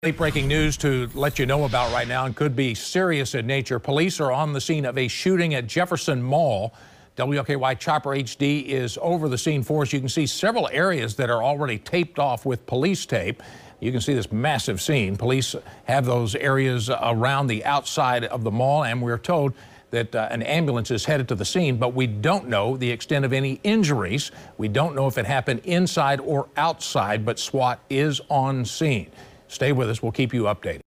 Breaking news to let you know about right now and could be serious in nature. Police are on the scene of a shooting at Jefferson Mall. WLKY Chopper HD is over the scene for us. You can see several areas that are already taped off with police tape. You can see this massive scene. Police have those areas around the outside of the mall, and we're told that uh, an ambulance is headed to the scene, but we don't know the extent of any injuries. We don't know if it happened inside or outside, but SWAT is on scene. Stay with us. We'll keep you updated.